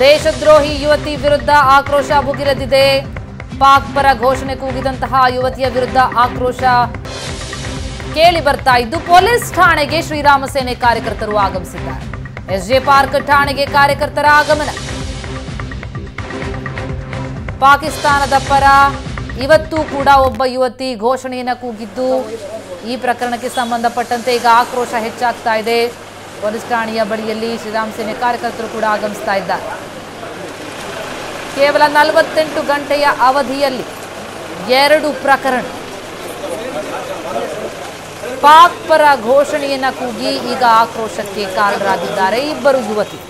ದೇಶದ್ರೋಹಿ ಯುವತಿ ವಿರುದ್ಧ ಆಕ್ರೋಶ ಭುಗಿರದಿದೆ ಪಾಕ್ ಪರ ಘೋಷಣೆ ಕೂಗಿದಂತಹ ಯುವತಿಯ ವಿರುದ್ಧ ಆಕ್ರೋಶ ಕೇಳಿ ಬರ್ತಾ ಇದ್ದು ಪೊಲೀಸ್ ಠಾಣೆಗೆ ಶ್ರೀರಾಮ ಸೇನೆ ಕಾರ್ಯಕರ್ತರು ಆಗಮಿಸಿದ್ದಾರೆ. ಎಸ್ಜೆ ಪಾರ್ಕ್ ಠಾಣೆಗೆ ಕಾರ್ಯಕರ್ತರ ಆಗಮನ. ಪಾಕಿಸ್ತಾನದ ಪರ ಇವತ್ತು ಕೂಡ ಒಬ್ಬ ಯುವತಿ ಘೋಷಣೆಯನ್ನು ಕೂಗಿದ್ದು ಈ ಪ್ರಕರಣಕ್ಕೆ ಸಂಬಂಧಪಟ್ಟಂತೆ ಈಗ ಆಕ್ರೋಶ ಹೆಚ್ಚಾಗ್ತಾ ಇದೆ. ಪೊಲೀಸ್ ಠಾಣೆಯ ಬಳಿಯಲ್ಲಿ ಶ್ರೀರಾಮ್ ಸೇನೆ ಕಾರ್ಯಕರ್ತರು ಕೂಡ ಆಗಮಿಸ್ತಾ ಇದ್ದಾರೆ. ಕೇವಲ ನಲವತ್ತೆಂಟು ಗಂಟೆಯ ಅವಧಿಯಲ್ಲಿ ಎರಡು ಪ್ರಕರಣ. ಪಾಕ್ ಪರ ಘೋಷಣೆಯನ್ನ ಕೂಗಿ ಈಗ ಆಕ್ರೋಶಕ್ಕೆ ಕಾರಣರಾಗಿದ್ದಾರೆ ಇಬ್ಬರು ಯುವತಿ.